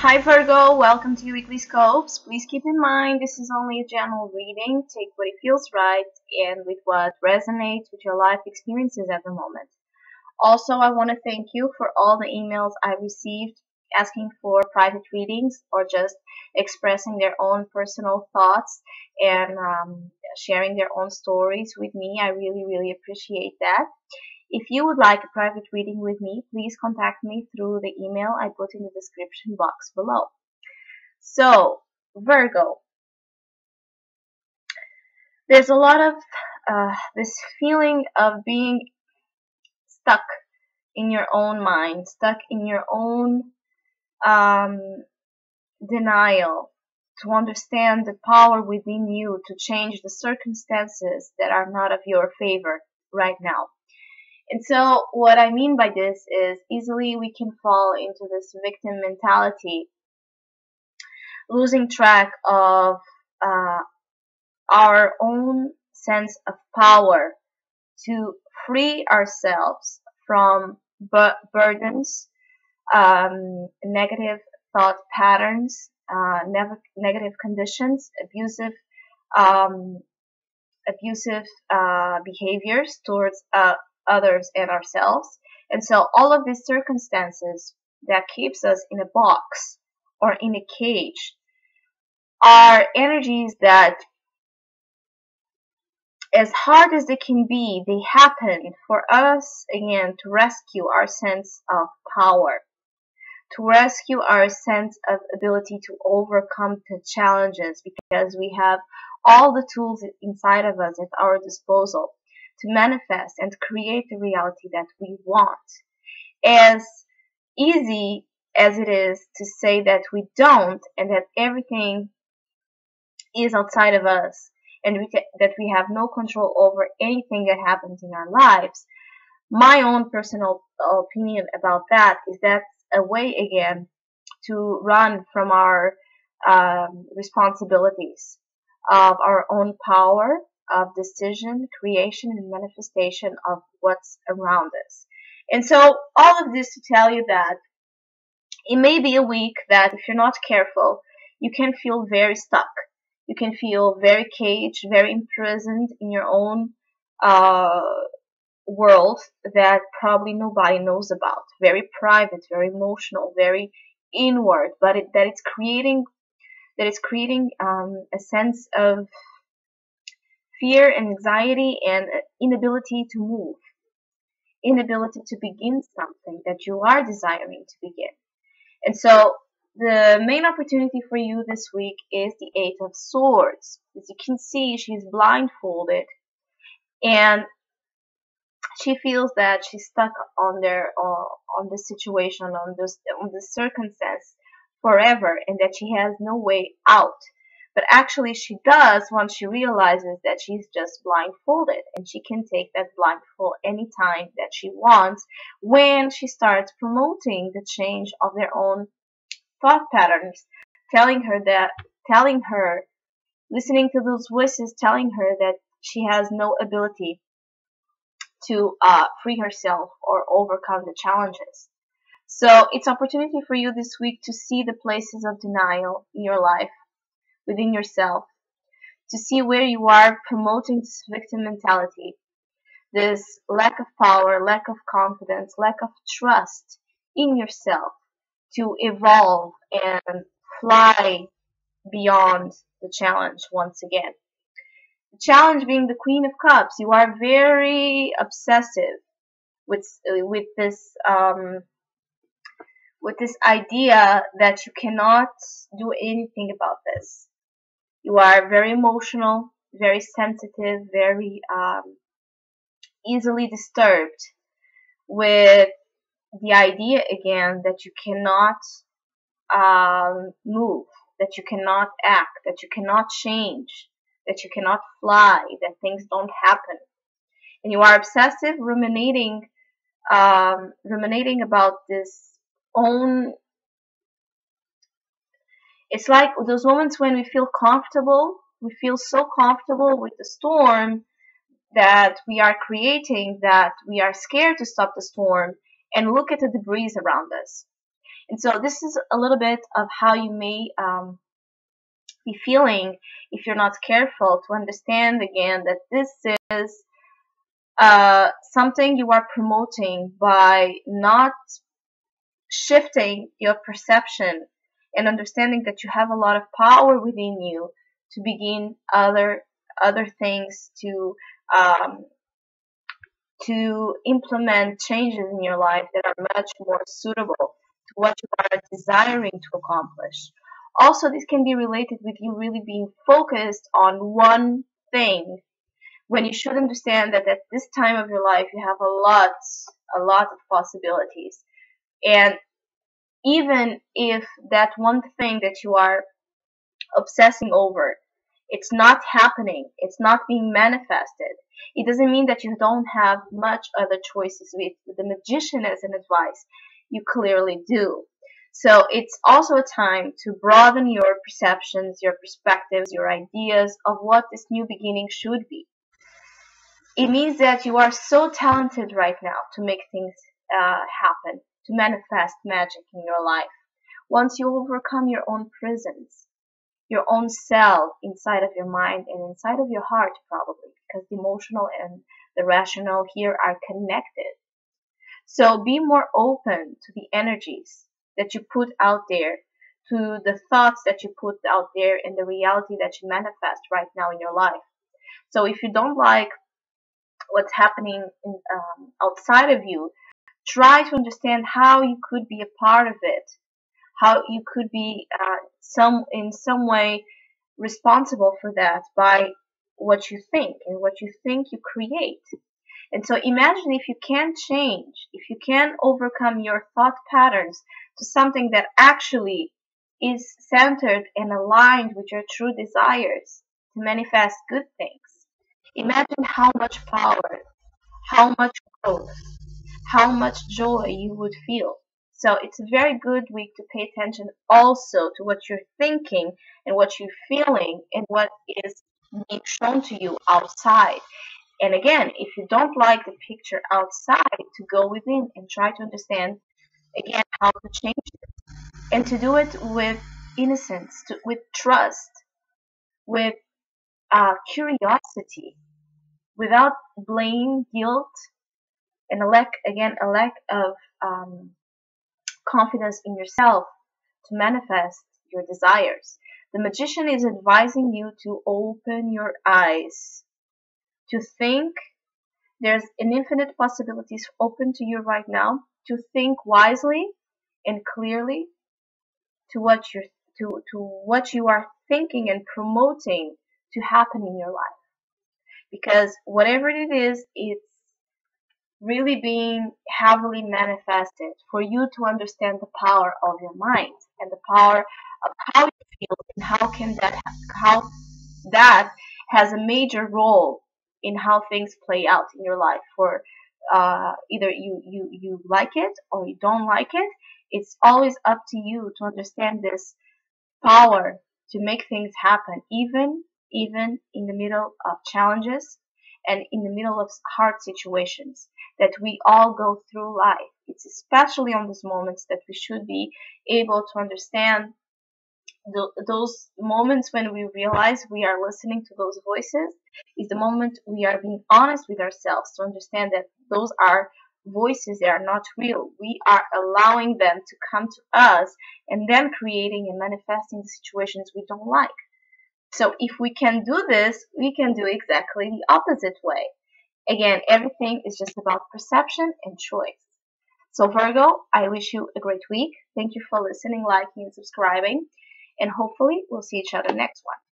Hi Virgo, welcome to weekly scopes. Please keep in mind this is only a general reading. Take what it feels right and with what resonates with your life experiences at the moment. Also, I want to thank you for all the emails I received asking for private readings or just expressing their own personal thoughts and um, sharing their own stories with me. I really, really appreciate that. If you would like a private reading with me, please contact me through the email I put in the description box below. So, Virgo, there's a lot of uh, this feeling of being stuck in your own mind, stuck in your own um, denial, to understand the power within you to change the circumstances that are not of your favor right now. And so what I mean by this is easily we can fall into this victim mentality, losing track of uh, our own sense of power to free ourselves from bu burdens, um, negative thought patterns, uh, negative conditions, abusive um, abusive uh, behaviors towards uh, others and ourselves. And so all of these circumstances that keeps us in a box or in a cage are energies that as hard as they can be, they happen for us again to rescue our sense of power, to rescue our sense of ability to overcome the challenges because we have all the tools inside of us at our disposal to manifest and create the reality that we want. As easy as it is to say that we don't and that everything is outside of us and we that we have no control over anything that happens in our lives, my own personal opinion about that is that's a way again to run from our um, responsibilities of our own power of decision, creation, and manifestation of what's around us. And so all of this to tell you that it may be a week that if you're not careful, you can feel very stuck. You can feel very caged, very imprisoned in your own uh, world that probably nobody knows about. Very private, very emotional, very inward, but it, that it's creating that it's creating um, a sense of fear and anxiety and inability to move, inability to begin something that you are desiring to begin. And so the main opportunity for you this week is the Eight of Swords. As you can see, she's blindfolded and she feels that she's stuck on there uh, on the situation on this on the circumstance forever and that she has no way out but actually she does once she realizes that she's just blindfolded and she can take that blindfold anytime that she wants when she starts promoting the change of their own thought patterns, telling her that, telling her, listening to those voices telling her that she has no ability to uh, free herself or overcome the challenges. So it's opportunity for you this week to see the places of denial in your life within yourself to see where you are promoting this victim mentality, this lack of power, lack of confidence, lack of trust in yourself to evolve and fly beyond the challenge once again. The challenge being the Queen of Cups, you are very obsessive with with this um, with this idea that you cannot do anything about this you are very emotional, very sensitive, very um, easily disturbed with the idea again that you cannot um, move, that you cannot act, that you cannot change, that you cannot fly, that things don't happen. And you are obsessive, ruminating, um, ruminating about this own it's like those moments when we feel comfortable, we feel so comfortable with the storm that we are creating that we are scared to stop the storm and look at the debris around us. And so this is a little bit of how you may um, be feeling if you're not careful to understand again that this is uh, something you are promoting by not shifting your perception and understanding that you have a lot of power within you to begin other other things to um, to implement changes in your life that are much more suitable to what you are desiring to accomplish. Also, this can be related with you really being focused on one thing when you should understand that at this time of your life you have a lot, a lot of possibilities. And even if that one thing that you are obsessing over, it's not happening, it's not being manifested, it doesn't mean that you don't have much other choices with the magician as an advice. You clearly do. So it's also a time to broaden your perceptions, your perspectives, your ideas of what this new beginning should be. It means that you are so talented right now to make things uh, happen, to manifest magic in your life. Once you overcome your own prisons, your own cell inside of your mind and inside of your heart, probably, because the emotional and the rational here are connected. So be more open to the energies that you put out there, to the thoughts that you put out there, and the reality that you manifest right now in your life. So if you don't like what's happening in, um, outside of you, try to understand how you could be a part of it, how you could be uh, some in some way responsible for that by what you think and what you think you create. And so imagine if you can change, if you can overcome your thought patterns to something that actually is centered and aligned with your true desires to manifest good things. Imagine how much power, how much growth, how much joy you would feel. So it's a very good week to pay attention also to what you're thinking and what you're feeling and what is being shown to you outside. And again, if you don't like the picture outside, to go within and try to understand again how to change it. And to do it with innocence, to, with trust, with uh, curiosity, without blame, guilt, and a lack, again, a lack of um, confidence in yourself to manifest your desires. The magician is advising you to open your eyes, to think there's an infinite possibilities open to you right now, to think wisely and clearly to what you're to, to what you are thinking and promoting to happen in your life. Because whatever it is, it's really being heavily manifested for you to understand the power of your mind and the power of how you feel and how can that how that has a major role in how things play out in your life for uh, either you, you, you like it or you don't like it. It's always up to you to understand this power to make things happen, even, even in the middle of challenges and in the middle of hard situations that we all go through life. It's especially on those moments that we should be able to understand the, those moments when we realize we are listening to those voices is the moment we are being honest with ourselves to understand that those are voices that are not real. We are allowing them to come to us and then creating and manifesting the situations we don't like. So if we can do this, we can do exactly the opposite way. Again, everything is just about perception and choice. So Virgo, I wish you a great week. Thank you for listening, liking, and subscribing and hopefully we'll see each other next one.